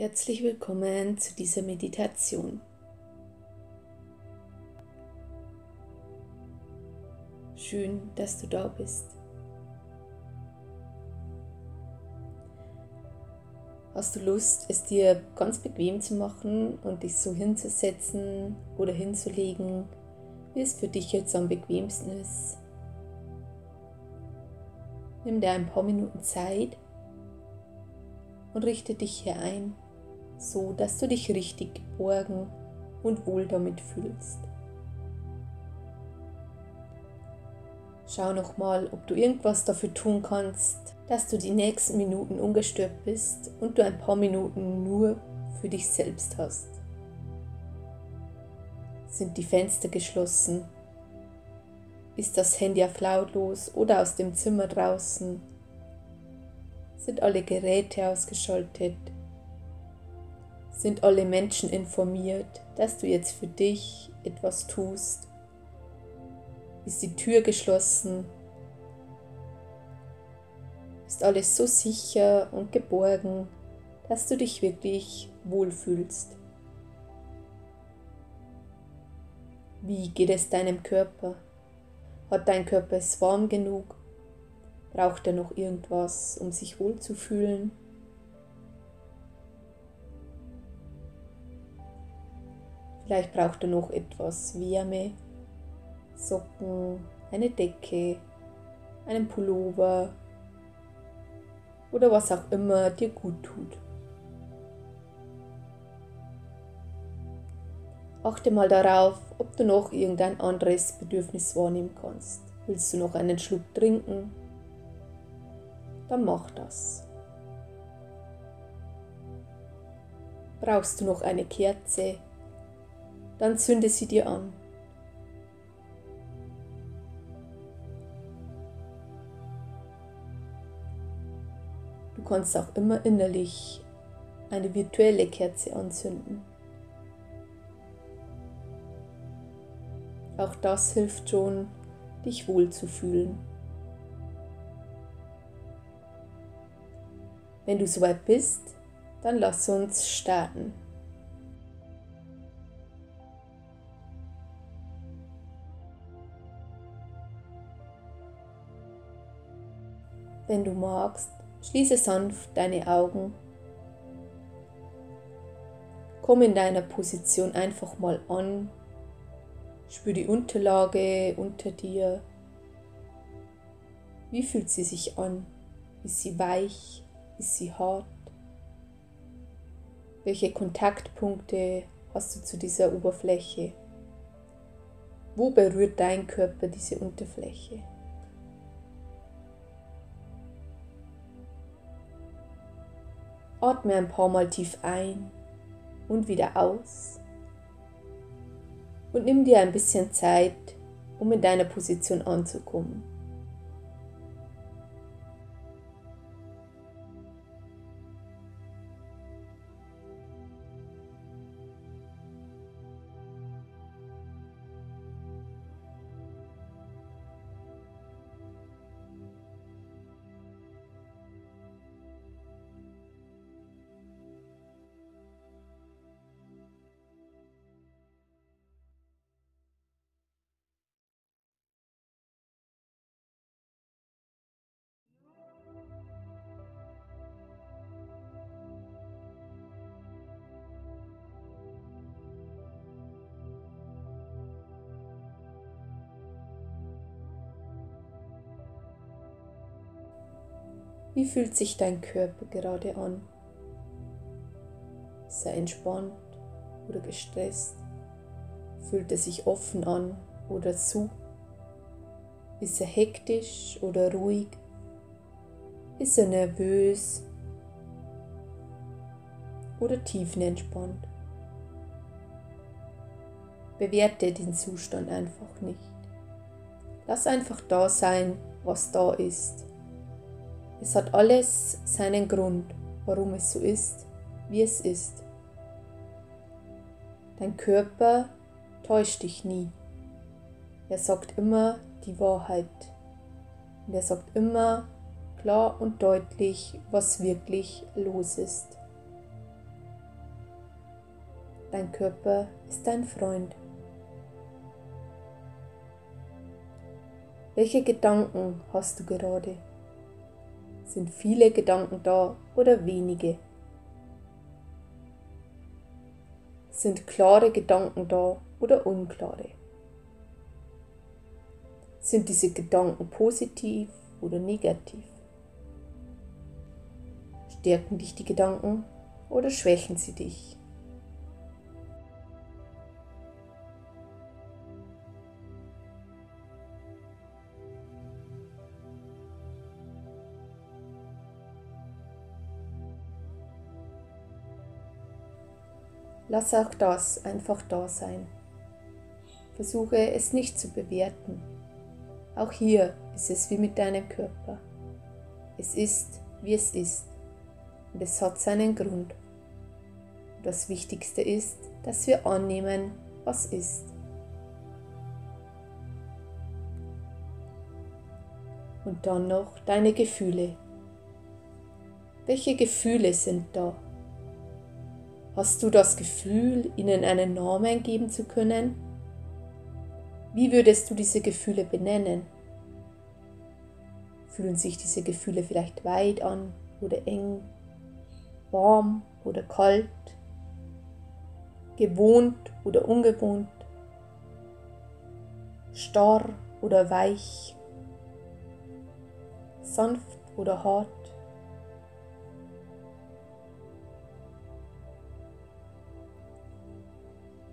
Herzlich willkommen zu dieser Meditation. Schön, dass du da bist. Hast du Lust, es dir ganz bequem zu machen und dich so hinzusetzen oder hinzulegen, wie es für dich jetzt am bequemsten ist? Nimm dir ein paar Minuten Zeit und richte dich hier ein so dass du dich richtig geborgen und wohl damit fühlst. Schau nochmal, ob du irgendwas dafür tun kannst, dass du die nächsten Minuten ungestört bist und du ein paar Minuten nur für dich selbst hast. Sind die Fenster geschlossen? Ist das Handy auf lautlos oder aus dem Zimmer draußen? Sind alle Geräte ausgeschaltet? Sind alle Menschen informiert, dass du jetzt für dich etwas tust? Ist die Tür geschlossen? Ist alles so sicher und geborgen, dass du dich wirklich wohlfühlst? Wie geht es deinem Körper? Hat dein Körper es warm genug? Braucht er noch irgendwas, um sich wohlzufühlen? Vielleicht braucht er noch etwas Wärme, Socken, eine Decke, einen Pullover oder was auch immer dir gut tut. Achte mal darauf, ob du noch irgendein anderes Bedürfnis wahrnehmen kannst. Willst du noch einen Schluck trinken? Dann mach das. Brauchst du noch eine Kerze? Dann zünde sie dir an. Du kannst auch immer innerlich eine virtuelle Kerze anzünden. Auch das hilft schon, dich wohl zu fühlen. Wenn du soweit bist, dann lass uns starten. Wenn du magst, schließe sanft deine Augen. Komm in deiner Position einfach mal an. Spür die Unterlage unter dir. Wie fühlt sie sich an? Ist sie weich? Ist sie hart? Welche Kontaktpunkte hast du zu dieser Oberfläche? Wo berührt dein Körper diese Unterfläche? Atme ein paar Mal tief ein und wieder aus. Und nimm dir ein bisschen Zeit, um in deiner Position anzukommen. Wie fühlt sich dein Körper gerade an? Ist er entspannt oder gestresst? Fühlt er sich offen an oder zu? Ist er hektisch oder ruhig? Ist er nervös oder tiefenentspannt? Bewerte den Zustand einfach nicht. Lass einfach da sein, was da ist. Es hat alles seinen Grund, warum es so ist, wie es ist. Dein Körper täuscht dich nie. Er sagt immer die Wahrheit. Und er sagt immer klar und deutlich, was wirklich los ist. dein Körper ist dein Freund. Welche Gedanken hast du gerade? Sind viele Gedanken da oder wenige? Sind klare Gedanken da oder unklare? Sind diese Gedanken positiv oder negativ? Stärken dich die Gedanken oder schwächen sie dich? Lass auch das einfach da sein. Versuche es nicht zu bewerten. Auch hier ist es wie mit deinem Körper. Es ist, wie es ist. Und es hat seinen Grund. Und das Wichtigste ist, dass wir annehmen, was ist. Und dann noch deine Gefühle. Welche Gefühle sind da? Hast du das Gefühl, ihnen einen Namen geben zu können? Wie würdest du diese Gefühle benennen? Fühlen sich diese Gefühle vielleicht weit an oder eng, warm oder kalt, gewohnt oder ungewohnt, starr oder weich, sanft oder hart?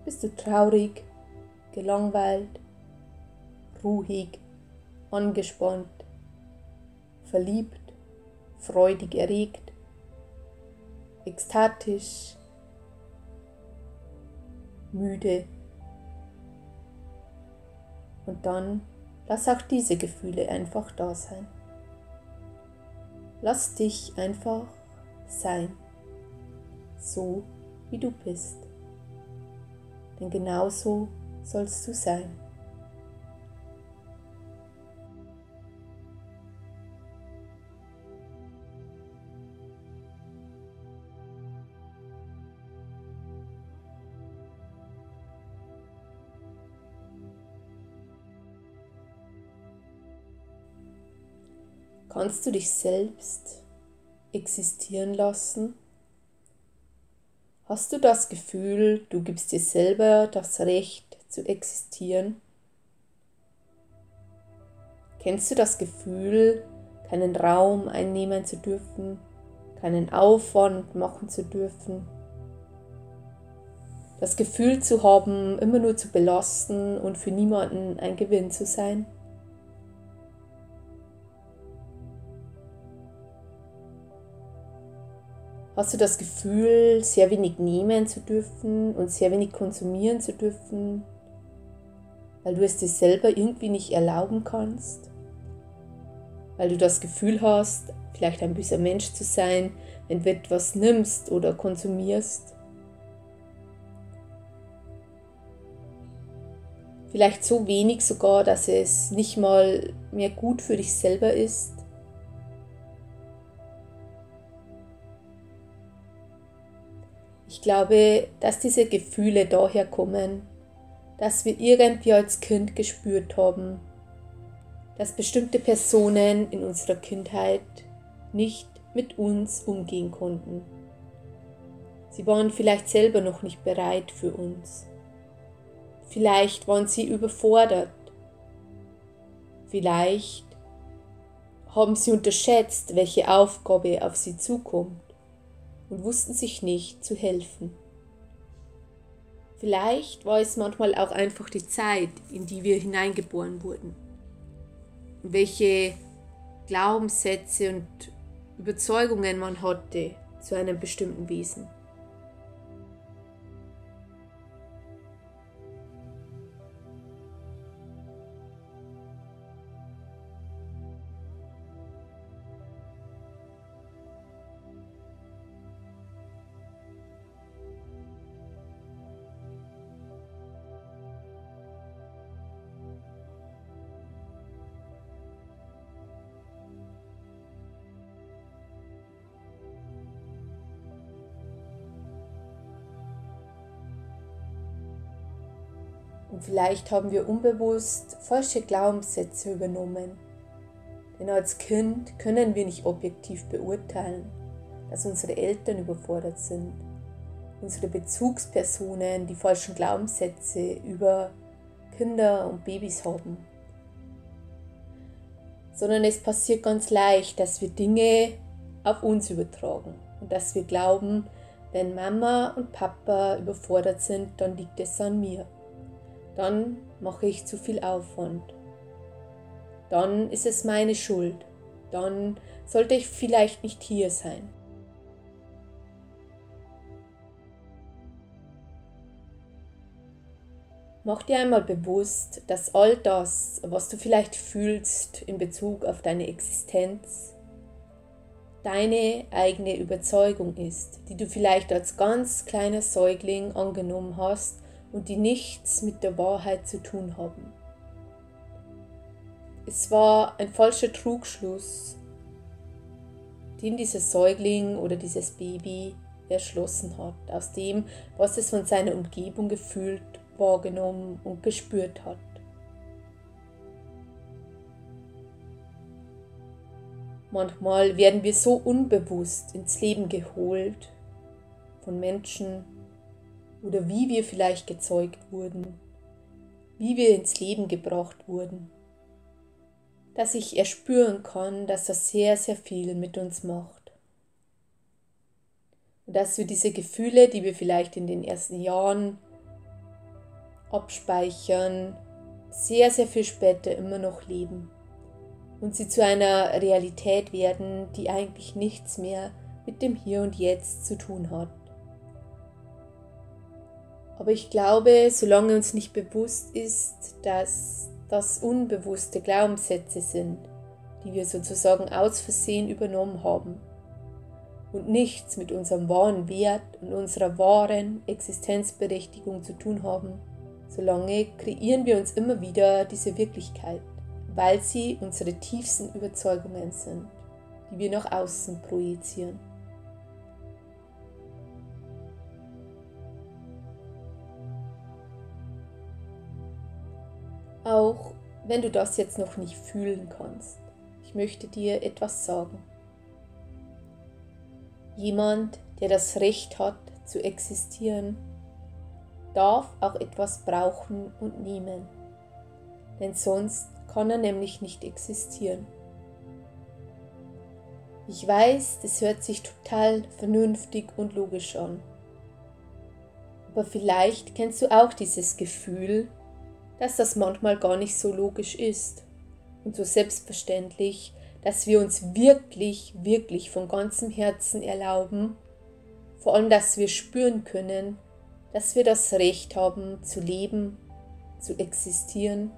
Bist du traurig, gelangweilt, ruhig, angespannt, verliebt, freudig erregt, ekstatisch, müde. Und dann lass auch diese Gefühle einfach da sein. Lass dich einfach sein, so wie du bist denn genauso sollst du sein. Kannst du dich selbst existieren lassen? Hast du das Gefühl, du gibst dir selber das Recht zu existieren? Kennst du das Gefühl, keinen Raum einnehmen zu dürfen, keinen Aufwand machen zu dürfen? Das Gefühl zu haben, immer nur zu belasten und für niemanden ein Gewinn zu sein? Hast du das Gefühl, sehr wenig nehmen zu dürfen und sehr wenig konsumieren zu dürfen, weil du es dir selber irgendwie nicht erlauben kannst? Weil du das Gefühl hast, vielleicht ein böser Mensch zu sein, wenn du etwas nimmst oder konsumierst? Vielleicht so wenig sogar, dass es nicht mal mehr gut für dich selber ist? Glaube, dass diese Gefühle daher kommen, dass wir irgendwie als Kind gespürt haben, dass bestimmte Personen in unserer Kindheit nicht mit uns umgehen konnten. Sie waren vielleicht selber noch nicht bereit für uns. Vielleicht waren sie überfordert. Vielleicht haben sie unterschätzt, welche Aufgabe auf sie zukommt und wussten sich nicht zu helfen. Vielleicht war es manchmal auch einfach die Zeit, in die wir hineingeboren wurden. Welche Glaubenssätze und Überzeugungen man hatte zu einem bestimmten Wesen. Vielleicht haben wir unbewusst falsche Glaubenssätze übernommen. Denn als Kind können wir nicht objektiv beurteilen, dass unsere Eltern überfordert sind, unsere Bezugspersonen die falschen Glaubenssätze über Kinder und Babys haben. Sondern es passiert ganz leicht, dass wir Dinge auf uns übertragen und dass wir glauben, wenn Mama und Papa überfordert sind, dann liegt es an mir. Dann mache ich zu viel Aufwand. Dann ist es meine Schuld. Dann sollte ich vielleicht nicht hier sein. Mach dir einmal bewusst, dass all das, was du vielleicht fühlst in Bezug auf deine Existenz, deine eigene Überzeugung ist, die du vielleicht als ganz kleiner Säugling angenommen hast und die nichts mit der Wahrheit zu tun haben. Es war ein falscher Trugschluss, den dieser Säugling oder dieses Baby erschlossen hat, aus dem, was es von seiner Umgebung gefühlt wahrgenommen und gespürt hat. Manchmal werden wir so unbewusst ins Leben geholt von Menschen oder wie wir vielleicht gezeugt wurden, wie wir ins Leben gebracht wurden, dass ich erspüren kann, dass das sehr, sehr viel mit uns macht. Und dass wir diese Gefühle, die wir vielleicht in den ersten Jahren abspeichern, sehr, sehr viel später immer noch leben und sie zu einer Realität werden, die eigentlich nichts mehr mit dem Hier und Jetzt zu tun hat. Aber ich glaube, solange uns nicht bewusst ist, dass das unbewusste Glaubenssätze sind, die wir sozusagen aus Versehen übernommen haben und nichts mit unserem wahren Wert und unserer wahren Existenzberechtigung zu tun haben, Solange kreieren wir uns immer wieder diese Wirklichkeit, weil sie unsere tiefsten Überzeugungen sind, die wir nach außen projizieren. Wenn du das jetzt noch nicht fühlen kannst, ich möchte dir etwas sagen. Jemand, der das Recht hat zu existieren, darf auch etwas brauchen und nehmen, denn sonst kann er nämlich nicht existieren. Ich weiß, das hört sich total vernünftig und logisch an. Aber vielleicht kennst du auch dieses Gefühl, dass das manchmal gar nicht so logisch ist und so selbstverständlich, dass wir uns wirklich, wirklich von ganzem Herzen erlauben, vor allem, dass wir spüren können, dass wir das Recht haben zu leben, zu existieren,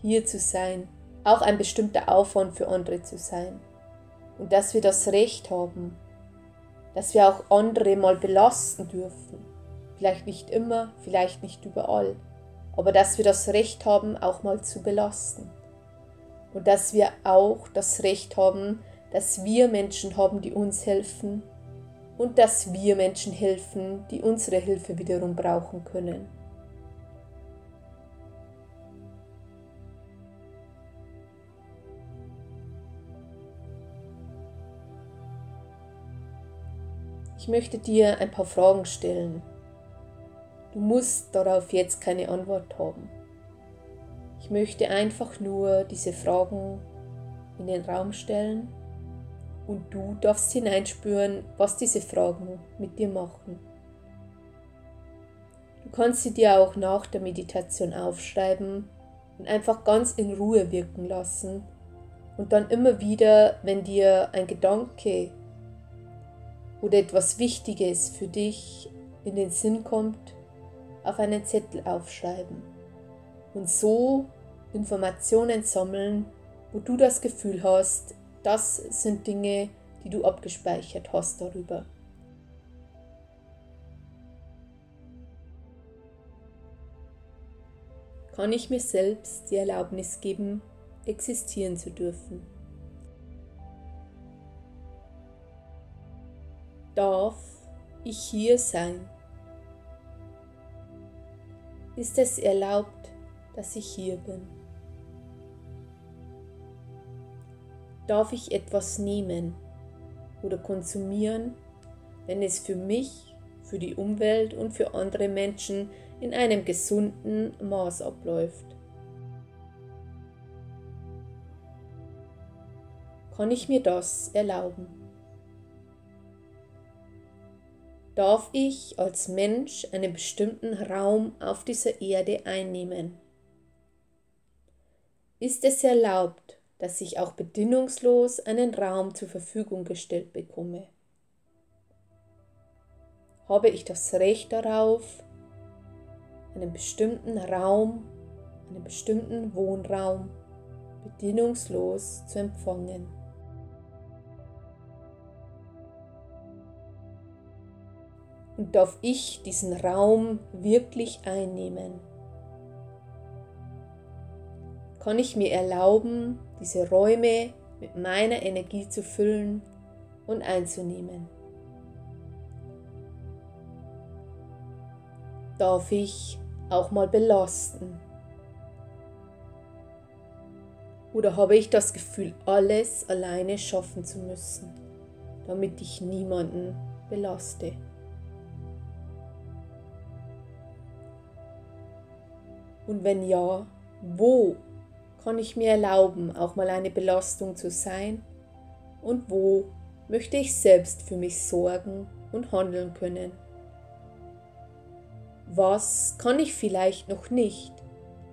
hier zu sein, auch ein bestimmter Aufwand für andere zu sein. Und dass wir das Recht haben, dass wir auch andere mal belasten dürfen. Vielleicht nicht immer, vielleicht nicht überall, aber dass wir das Recht haben, auch mal zu belasten. Und dass wir auch das Recht haben, dass wir Menschen haben, die uns helfen und dass wir Menschen helfen, die unsere Hilfe wiederum brauchen können. Ich möchte dir ein paar Fragen stellen. Du musst darauf jetzt keine Antwort haben. Ich möchte einfach nur diese Fragen in den Raum stellen und du darfst hineinspüren, was diese Fragen mit dir machen. Du kannst sie dir auch nach der Meditation aufschreiben und einfach ganz in Ruhe wirken lassen und dann immer wieder, wenn dir ein Gedanke oder etwas Wichtiges für dich in den Sinn kommt, auf einen Zettel aufschreiben und so Informationen sammeln, wo du das Gefühl hast, das sind Dinge, die du abgespeichert hast darüber. Kann ich mir selbst die Erlaubnis geben, existieren zu dürfen? Darf ich hier sein? Ist es erlaubt, dass ich hier bin. Darf ich etwas nehmen oder konsumieren, wenn es für mich, für die Umwelt und für andere Menschen in einem gesunden Maß abläuft? Kann ich mir das erlauben? Darf ich als Mensch einen bestimmten Raum auf dieser Erde einnehmen? Ist es erlaubt, dass ich auch bedingungslos einen Raum zur Verfügung gestellt bekomme? Habe ich das Recht darauf, einen bestimmten Raum, einen bestimmten Wohnraum bedingungslos zu empfangen? Und darf ich diesen Raum wirklich einnehmen? Kann ich mir erlauben, diese Räume mit meiner Energie zu füllen und einzunehmen? Darf ich auch mal belasten? Oder habe ich das Gefühl, alles alleine schaffen zu müssen, damit ich niemanden belaste? Und wenn ja, wo kann ich mir erlauben, auch mal eine Belastung zu sein? Und wo möchte ich selbst für mich sorgen und handeln können? Was kann ich vielleicht noch nicht,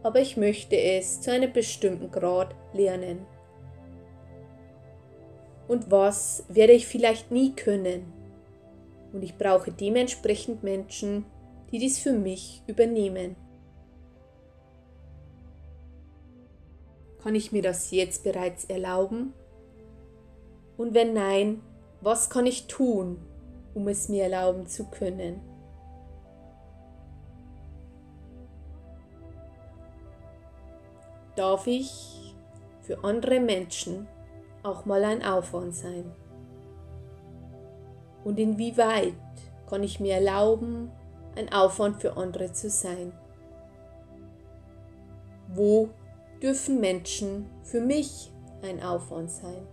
aber ich möchte es zu einem bestimmten Grad lernen? Und was werde ich vielleicht nie können? Und ich brauche dementsprechend Menschen, die dies für mich übernehmen. Kann ich mir das jetzt bereits erlauben? Und wenn nein, was kann ich tun, um es mir erlauben zu können? Darf ich für andere Menschen auch mal ein Aufwand sein? Und inwieweit kann ich mir erlauben, ein Aufwand für andere zu sein? Wo dürfen Menschen für mich ein Aufwand sein?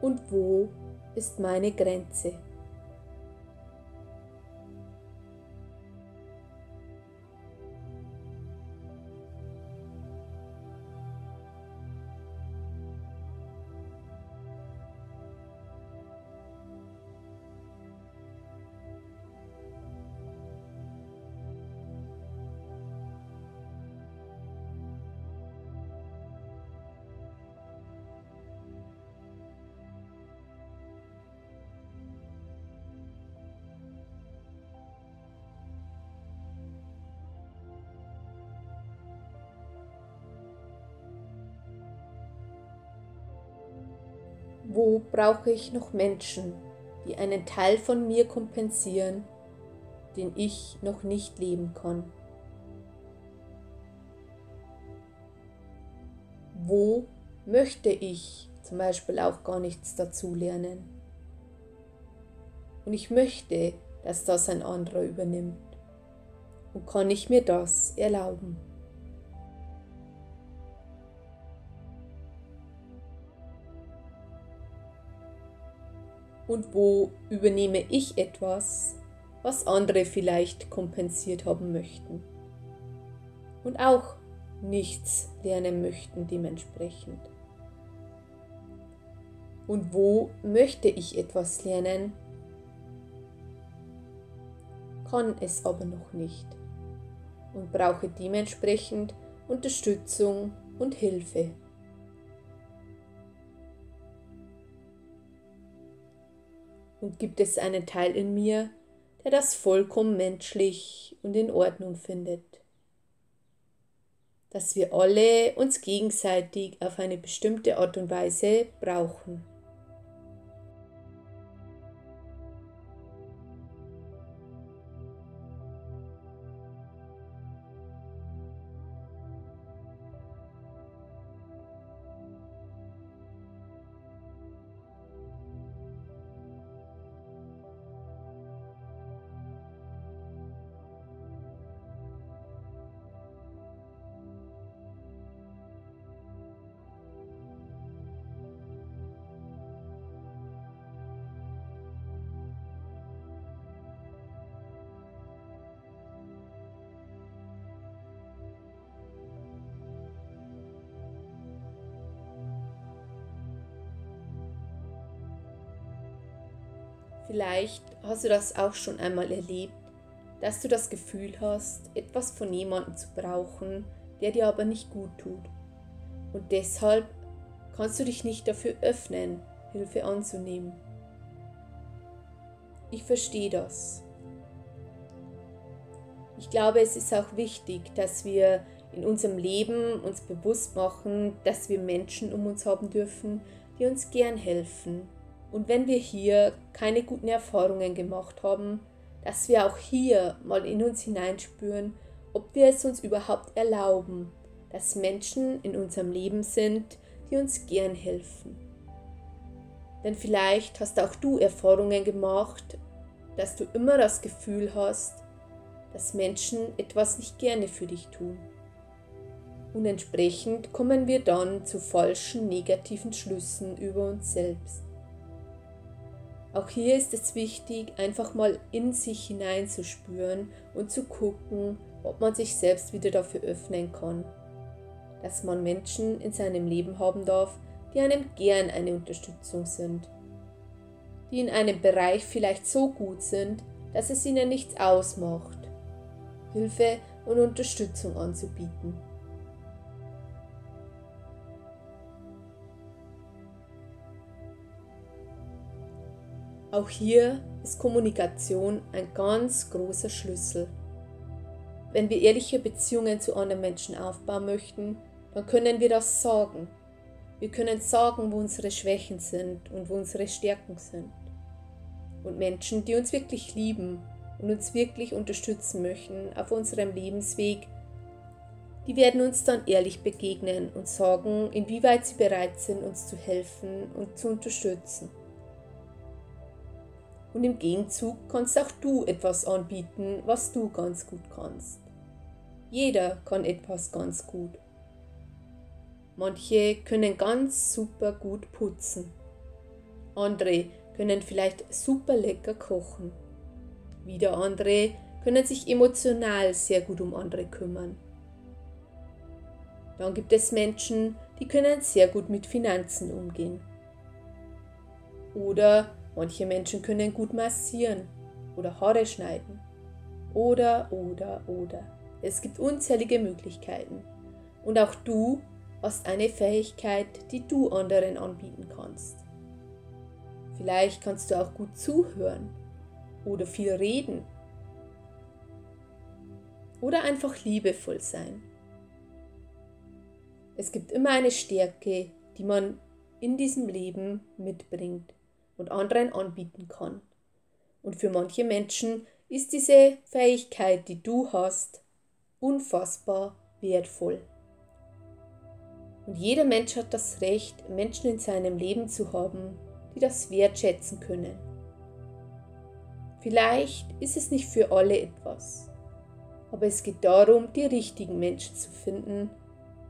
Und wo ist meine Grenze? Brauche ich noch Menschen, die einen Teil von mir kompensieren, den ich noch nicht leben kann? Wo möchte ich zum Beispiel auch gar nichts dazu lernen? Und ich möchte, dass das ein anderer übernimmt. Und kann ich mir das erlauben? Und wo übernehme ich etwas, was andere vielleicht kompensiert haben möchten und auch nichts lernen möchten dementsprechend. Und wo möchte ich etwas lernen, kann es aber noch nicht und brauche dementsprechend Unterstützung und Hilfe. Und gibt es einen Teil in mir, der das vollkommen menschlich und in Ordnung findet. Dass wir alle uns gegenseitig auf eine bestimmte Art und Weise brauchen. Vielleicht hast du das auch schon einmal erlebt, dass du das Gefühl hast, etwas von jemandem zu brauchen, der dir aber nicht gut tut. Und deshalb kannst du dich nicht dafür öffnen, Hilfe anzunehmen. Ich verstehe das. Ich glaube, es ist auch wichtig, dass wir in unserem Leben uns bewusst machen, dass wir Menschen um uns haben dürfen, die uns gern helfen. Und wenn wir hier keine guten Erfahrungen gemacht haben, dass wir auch hier mal in uns hineinspüren, ob wir es uns überhaupt erlauben, dass Menschen in unserem Leben sind, die uns gern helfen. Denn vielleicht hast auch du Erfahrungen gemacht, dass du immer das Gefühl hast, dass Menschen etwas nicht gerne für dich tun. Und entsprechend kommen wir dann zu falschen negativen Schlüssen über uns selbst. Auch hier ist es wichtig, einfach mal in sich hineinzuspüren und zu gucken, ob man sich selbst wieder dafür öffnen kann, dass man Menschen in seinem Leben haben darf, die einem gern eine Unterstützung sind, die in einem Bereich vielleicht so gut sind, dass es ihnen nichts ausmacht, Hilfe und Unterstützung anzubieten. Auch hier ist Kommunikation ein ganz großer Schlüssel. Wenn wir ehrliche Beziehungen zu anderen Menschen aufbauen möchten, dann können wir das sagen. Wir können sagen, wo unsere Schwächen sind und wo unsere Stärken sind. Und Menschen, die uns wirklich lieben und uns wirklich unterstützen möchten auf unserem Lebensweg, die werden uns dann ehrlich begegnen und sagen, inwieweit sie bereit sind, uns zu helfen und zu unterstützen und im Gegenzug kannst auch du etwas anbieten, was du ganz gut kannst. Jeder kann etwas ganz gut. Manche können ganz super gut putzen. Andere können vielleicht super lecker kochen. Wieder andere können sich emotional sehr gut um andere kümmern. Dann gibt es Menschen, die können sehr gut mit Finanzen umgehen. Oder Manche Menschen können gut massieren oder Haare schneiden. Oder, oder, oder. Es gibt unzählige Möglichkeiten. Und auch du hast eine Fähigkeit, die du anderen anbieten kannst. Vielleicht kannst du auch gut zuhören oder viel reden oder einfach liebevoll sein. Es gibt immer eine Stärke, die man in diesem Leben mitbringt und anderen anbieten kann. Und für manche Menschen ist diese Fähigkeit, die du hast, unfassbar wertvoll. Und jeder Mensch hat das Recht, Menschen in seinem Leben zu haben, die das wertschätzen können. Vielleicht ist es nicht für alle etwas, aber es geht darum, die richtigen Menschen zu finden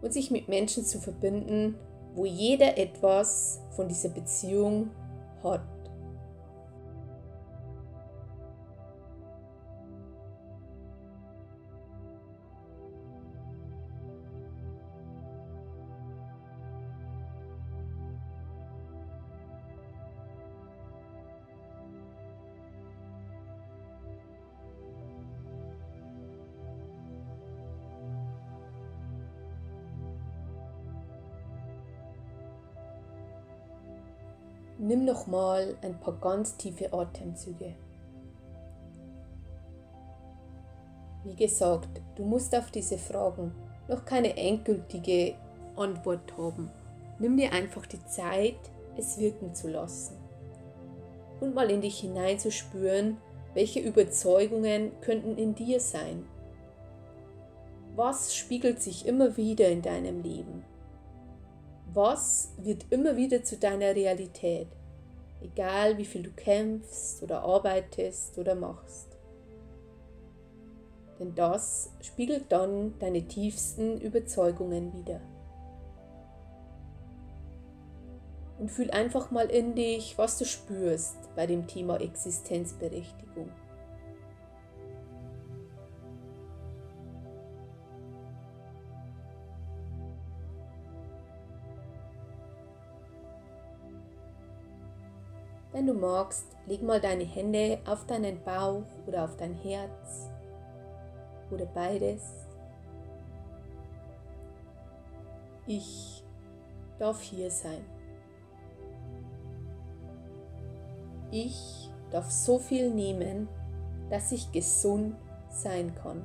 und sich mit Menschen zu verbinden, wo jeder etwas von dieser Beziehung hat. Nochmal ein paar ganz tiefe Atemzüge. Wie gesagt, du musst auf diese Fragen noch keine endgültige Antwort haben. Nimm dir einfach die Zeit, es wirken zu lassen. Und mal in dich hineinzuspüren, welche Überzeugungen könnten in dir sein. Was spiegelt sich immer wieder in deinem Leben? Was wird immer wieder zu deiner Realität, egal wie viel du kämpfst oder arbeitest oder machst. Denn das spiegelt dann deine tiefsten Überzeugungen wider. Und fühl einfach mal in dich, was du spürst bei dem Thema Existenzberechtigung. Wenn du magst, leg mal deine Hände auf deinen Bauch oder auf dein Herz oder beides. Ich darf hier sein. Ich darf so viel nehmen, dass ich gesund sein kann.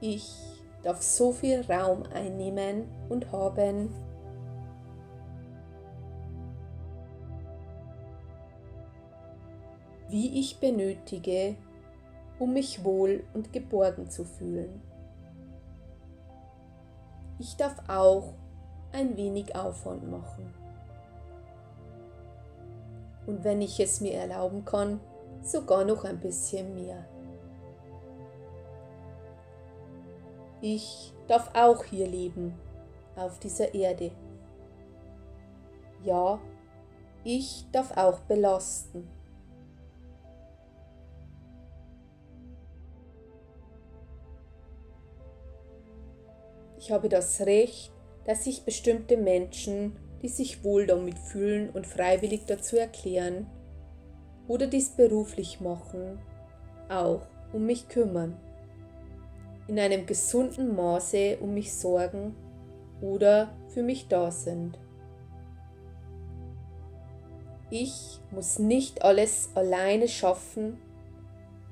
Ich darf so viel Raum einnehmen und haben, wie ich benötige, um mich wohl und geborgen zu fühlen. Ich darf auch ein wenig Aufwand machen. Und wenn ich es mir erlauben kann, sogar noch ein bisschen mehr. Ich darf auch hier leben, auf dieser Erde. Ja, ich darf auch belasten. Ich habe das Recht, dass sich bestimmte Menschen, die sich wohl damit fühlen und freiwillig dazu erklären oder dies beruflich machen, auch um mich kümmern, in einem gesunden Maße um mich sorgen oder für mich da sind. Ich muss nicht alles alleine schaffen,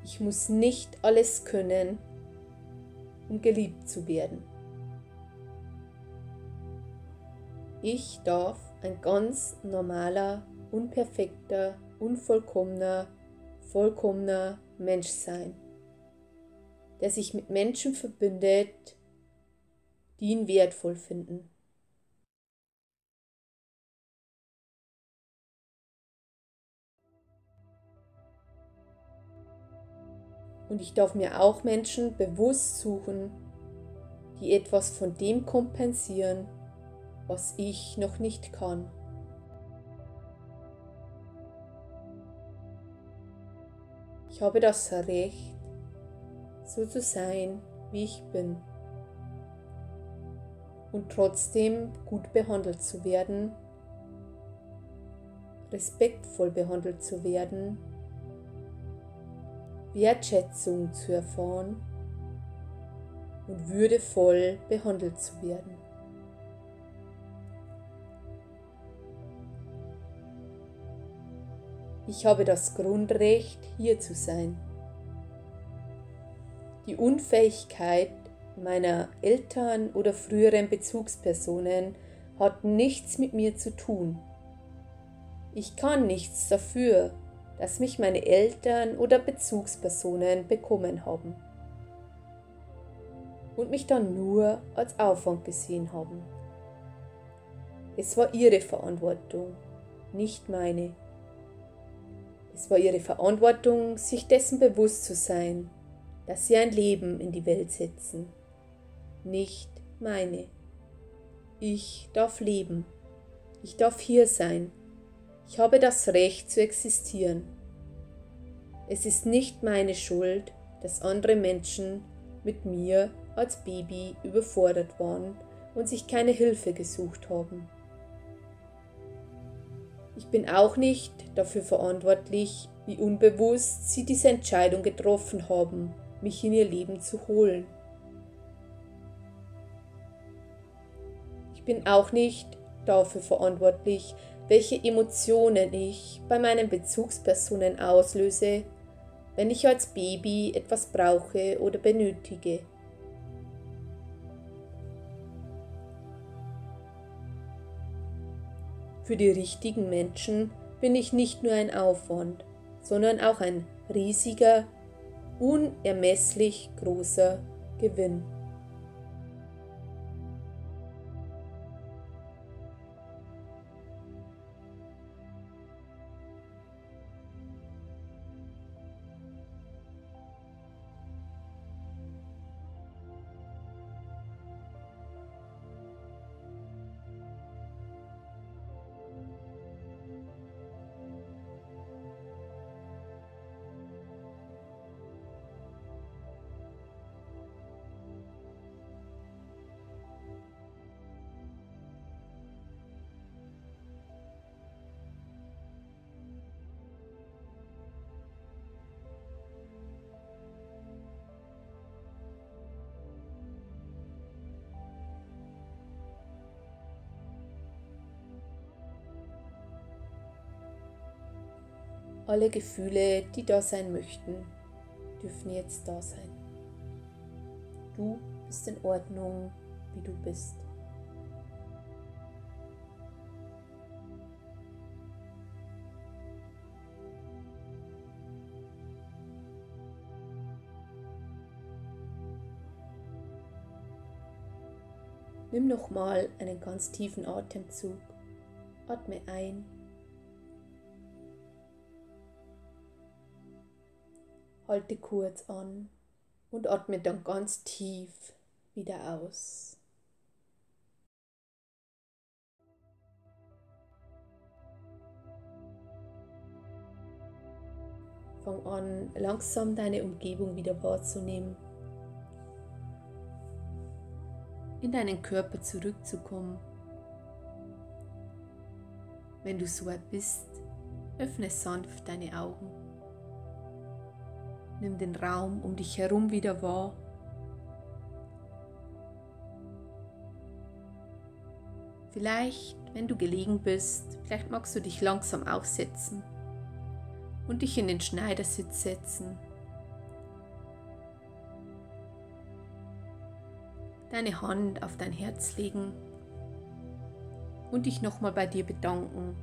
ich muss nicht alles können, um geliebt zu werden. Ich darf ein ganz normaler, unperfekter, unvollkommener, vollkommener Mensch sein, der sich mit Menschen verbindet, die ihn wertvoll finden. Und ich darf mir auch Menschen bewusst suchen, die etwas von dem kompensieren, was ich noch nicht kann. Ich habe das Recht, so zu sein, wie ich bin. Und trotzdem gut behandelt zu werden, respektvoll behandelt zu werden, Wertschätzung zu erfahren und würdevoll behandelt zu werden. Ich habe das Grundrecht, hier zu sein. Die Unfähigkeit meiner Eltern oder früheren Bezugspersonen hat nichts mit mir zu tun. Ich kann nichts dafür, dass mich meine Eltern oder Bezugspersonen bekommen haben und mich dann nur als Aufwand gesehen haben. Es war ihre Verantwortung, nicht meine. Es war ihre Verantwortung, sich dessen bewusst zu sein, dass sie ein Leben in die Welt setzen, nicht meine. Ich darf leben. Ich darf hier sein. Ich habe das Recht zu existieren. Es ist nicht meine Schuld, dass andere Menschen mit mir als Baby überfordert waren und sich keine Hilfe gesucht haben. Ich bin auch nicht dafür verantwortlich, wie unbewusst sie diese Entscheidung getroffen haben, mich in ihr Leben zu holen. Ich bin auch nicht dafür verantwortlich, welche Emotionen ich bei meinen Bezugspersonen auslöse, wenn ich als Baby etwas brauche oder benötige. Für die richtigen Menschen bin ich nicht nur ein Aufwand, sondern auch ein riesiger, unermesslich großer Gewinn. Alle Gefühle, die da sein möchten, dürfen jetzt da sein. Du bist in Ordnung, wie du bist. Nimm nochmal einen ganz tiefen Atemzug. Atme ein. Halte kurz an und atme dann ganz tief wieder aus. Fang an, langsam deine Umgebung wieder wahrzunehmen. in deinen Körper zurückzukommen. Wenn du so weit bist, öffne sanft deine Augen. Nimm den Raum um dich herum wieder wahr. Vielleicht, wenn du gelegen bist, vielleicht magst du dich langsam aufsetzen und dich in den Schneidersitz setzen deine Hand auf dein Herz legen und dich nochmal bei dir bedanken,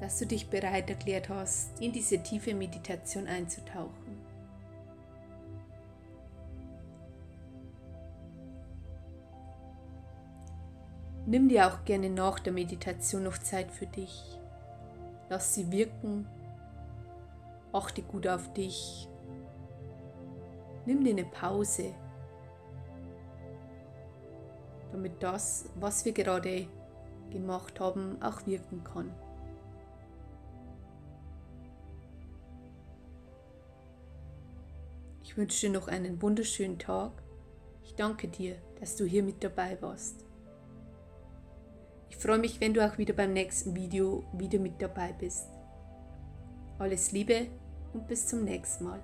dass du dich bereit erklärt hast, in diese tiefe Meditation einzutauchen. Nimm dir auch gerne nach der Meditation noch Zeit für dich. Lass sie wirken. Achte gut auf dich. Nimm dir eine Pause damit das, was wir gerade gemacht haben, auch wirken kann. Ich wünsche dir noch einen wunderschönen Tag. Ich danke dir, dass du hier mit dabei warst. Ich freue mich, wenn du auch wieder beim nächsten Video wieder mit dabei bist. Alles Liebe und bis zum nächsten Mal.